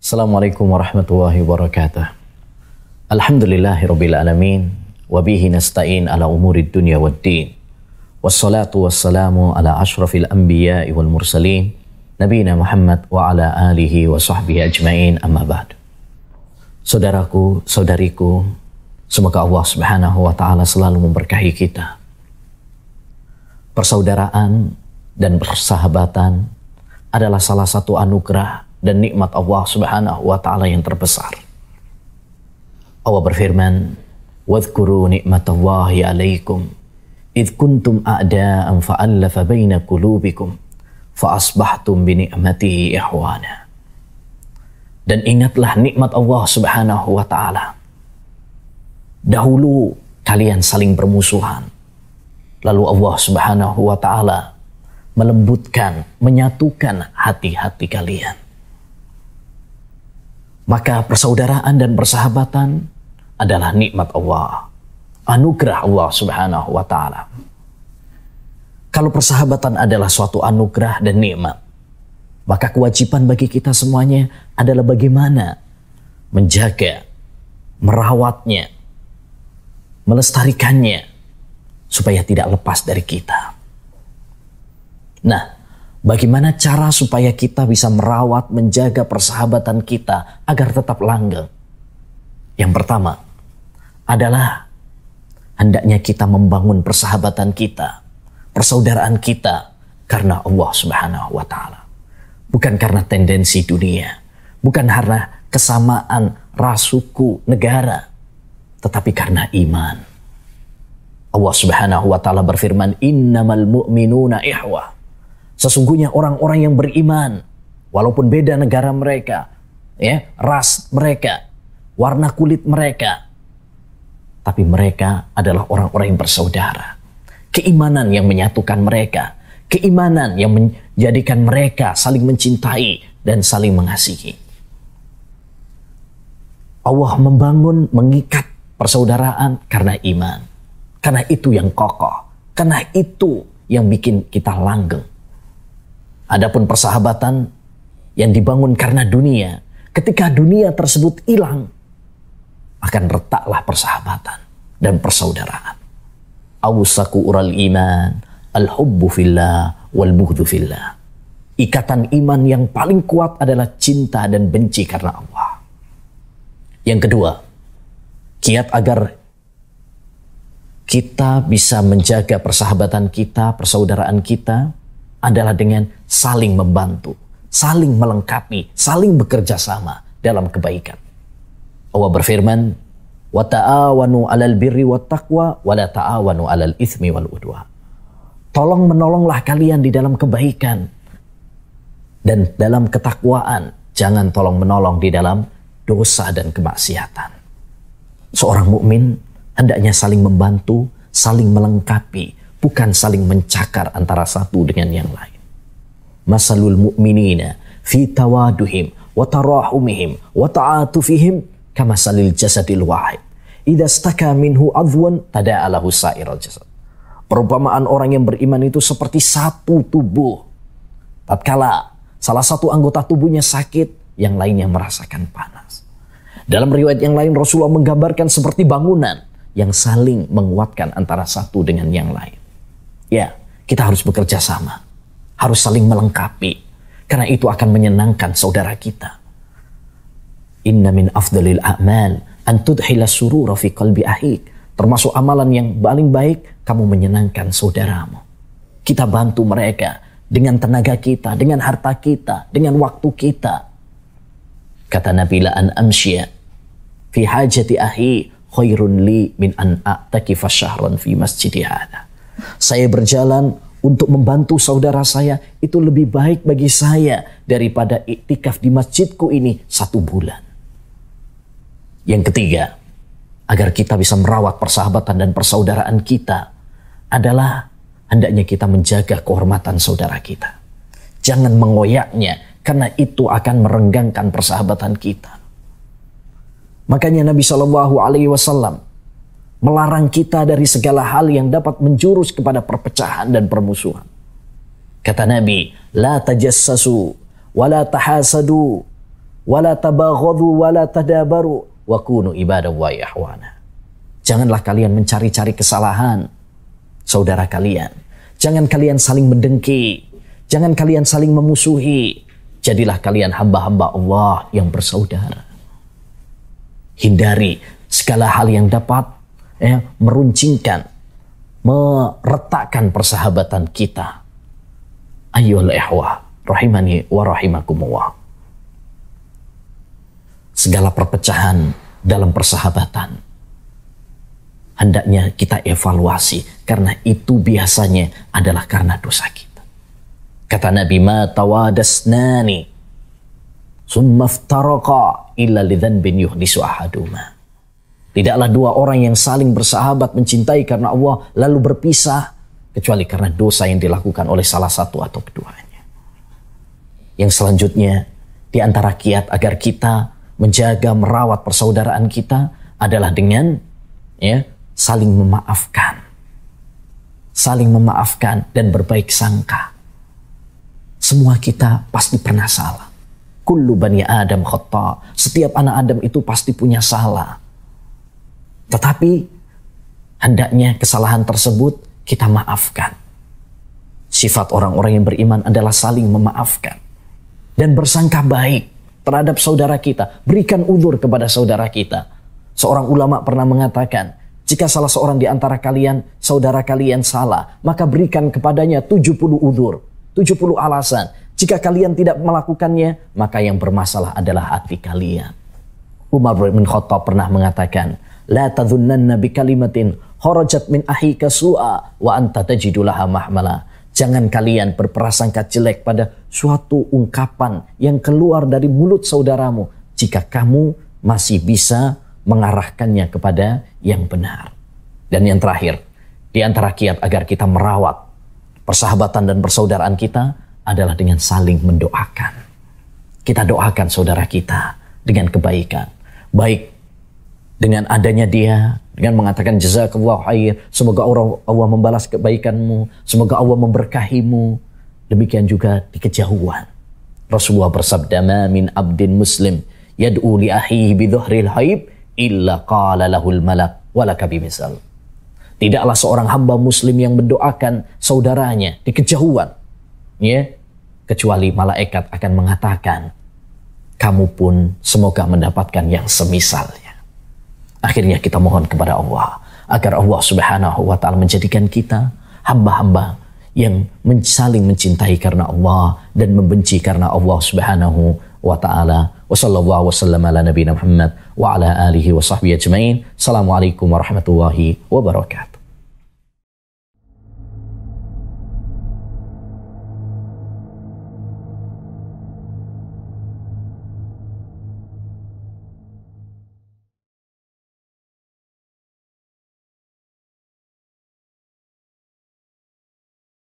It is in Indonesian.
Assalamualaikum warahmatullahi wabarakatuh. Alhamdulillahi rabbil alamin. Wabihi nasta'in ala umurid dunya wad din. Wassalatu wassalamu ala ashrafil anbiya wal mursalin. Nabiina Muhammad wa ala alihi wa sahbihi ajmain amma ba'du. Saudaraku, saudariku, semoga Allah subhanahu wa ta'ala selalu memberkahi kita. Persaudaraan dan persahabatan adalah salah satu anugerah dan nikmat Allah Subhanahu wa taala yang terbesar. Allah berfirman, "Wadhkuru nikmatallahi 'alaikum id kuntum a'da'an fa'alafa baina qulubikum fa asbahtum bi ni'matihi ihwana." Dan ingatlah nikmat Allah Subhanahu wa taala. Dahulu kalian saling bermusuhan. Lalu Allah Subhanahu wa taala melembutkan, menyatukan hati-hati kalian maka persaudaraan dan persahabatan adalah nikmat Allah. Anugerah Allah subhanahu wa ta'ala. Kalau persahabatan adalah suatu anugerah dan nikmat, maka kewajiban bagi kita semuanya adalah bagaimana menjaga, merawatnya, melestarikannya, supaya tidak lepas dari kita. Nah, Bagaimana cara supaya kita bisa merawat, menjaga persahabatan kita agar tetap langgeng? Yang pertama adalah hendaknya kita membangun persahabatan kita, persaudaraan kita karena Allah Subhanahu wa taala. Bukan karena tendensi dunia, bukan karena kesamaan ras, suku, negara, tetapi karena iman. Allah Subhanahu wa taala berfirman, "Innamal mu'minuna ihwah." Sesungguhnya orang-orang yang beriman, walaupun beda negara mereka, ya, ras mereka, warna kulit mereka, tapi mereka adalah orang-orang yang bersaudara. Keimanan yang menyatukan mereka, keimanan yang menjadikan mereka saling mencintai dan saling mengasihi. Allah membangun, mengikat persaudaraan karena iman. Karena itu yang kokoh. Karena itu yang bikin kita langgeng. Adapun persahabatan yang dibangun karena dunia, ketika dunia tersebut hilang, akan retaklah persahabatan dan persaudaraan. Awsaku ural iman, al-hubbu fillah wal bughdu fillah. Ikatan iman yang paling kuat adalah cinta dan benci karena Allah. Yang kedua, kiat agar kita bisa menjaga persahabatan kita, persaudaraan kita, adalah dengan saling membantu, saling melengkapi, saling bekerja sama dalam kebaikan. Allah berfirman, "Wa ta'awanu 'alal birri wat taqwa wa la ta'awanu 'alal itsmi wal udwa." Tolong menolonglah kalian di dalam kebaikan dan dalam ketakwaan. Jangan tolong menolong di dalam dosa dan kemaksiatan. Seorang mukmin hendaknya saling membantu, saling melengkapi, bukan saling mencakar antara satu dengan yang lain. Masalul mu'minina fi tawaduhim wa tarahumihim wa ta'atufihim kama salil jasadil wahid. Idza staka minhu adwan tada'alahu sa'iral jasad. Perumpamaan orang yang beriman itu seperti satu tubuh. Tatkala salah satu anggota tubuhnya sakit, yang lainnya merasakan panas. Dalam riwayat yang lain Rasulullah menggambarkan seperti bangunan yang saling menguatkan antara satu dengan yang lain. Ya, kita harus bekerja sama. Harus saling melengkapi. Karena itu akan menyenangkan saudara kita. Inna min afdalil a'mal an tudhila surura fi qalbi ahik. Termasuk amalan yang paling baik, kamu menyenangkan saudaramu. Kita bantu mereka dengan tenaga kita, dengan harta kita, dengan waktu kita. Kata Nabi la an fi hajati ahi khairun li min an a'takifa syahran fi masjidi hadha. Saya berjalan untuk membantu saudara saya itu lebih baik bagi saya daripada iktikaf di masjidku ini satu bulan. Yang ketiga, agar kita bisa merawat persahabatan dan persaudaraan kita adalah hendaknya kita menjaga kehormatan saudara kita. Jangan mengoyaknya karena itu akan merenggangkan persahabatan kita. Makanya Nabi Shallallahu Alaihi Wasallam melarang kita dari segala hal yang dapat menjurus kepada perpecahan dan permusuhan. Kata Nabi, la tajassasu wa la tahasadu wala tabaghadhu wala tadabaru wa ibadah wa yahwana. Janganlah kalian mencari-cari kesalahan saudara kalian. Jangan kalian saling mendengki. Jangan kalian saling memusuhi. Jadilah kalian hamba-hamba Allah yang bersaudara. Hindari segala hal yang dapat ya, meruncingkan, meretakkan persahabatan kita. Ayyuhal ihwah, rahimani wa rahimakumullah segala perpecahan dalam persahabatan. Hendaknya kita evaluasi karena itu biasanya adalah karena dosa kita. Kata Nabi ma tawadasnani summa iftaraqa illa lidzanbin yuhdisu ahaduma. Tidaklah dua orang yang saling bersahabat mencintai karena Allah lalu berpisah kecuali karena dosa yang dilakukan oleh salah satu atau keduanya. Yang selanjutnya di antara kiat agar kita menjaga merawat persaudaraan kita adalah dengan ya saling memaafkan. Saling memaafkan dan berbaik sangka. Semua kita pasti pernah salah. Kullu bani Adam khata. Setiap anak Adam itu pasti punya salah. Tetapi hendaknya kesalahan tersebut kita maafkan. Sifat orang-orang yang beriman adalah saling memaafkan dan bersangka baik terhadap saudara kita. Berikan udur kepada saudara kita. Seorang ulama pernah mengatakan, jika salah seorang di antara kalian, saudara kalian salah, maka berikan kepadanya 70 udur, 70 alasan. Jika kalian tidak melakukannya, maka yang bermasalah adalah hati kalian. Umar bin Khattab pernah mengatakan, La tadhunnanna bi kalimatin kharajat min ahika su'a wa anta tajidulaha mahmala. Jangan kalian berprasangka jelek pada suatu ungkapan yang keluar dari mulut saudaramu jika kamu masih bisa mengarahkannya kepada yang benar. Dan yang terakhir, di antara kiat agar kita merawat persahabatan dan persaudaraan kita adalah dengan saling mendoakan. Kita doakan saudara kita dengan kebaikan. Baik dengan adanya dia dengan mengatakan jazakallahu khair semoga Allah, Allah membalas kebaikanmu semoga Allah memberkahimu. Demikian juga di kejauhan. Rasulullah bersabda ma min abdin muslim yad'u li akhihi bi dhuhril haib illa qala lahul malak walaka bimisal. Tidaklah seorang hamba muslim yang mendoakan saudaranya di kejauhan ya kecuali malaikat akan mengatakan kamu pun semoga mendapatkan yang semisalnya Akhirnya kita mohon kepada Allah agar Allah Subhanahu wa taala menjadikan kita hamba-hamba yang saling mencintai karena Allah dan membenci karena Allah Subhanahu wa taala. Wa sallallahu wasallam ala nabiyina Muhammad wa ala alihi wa sahbihi ajmain. Assalamualaikum warahmatullahi wabarakatuh.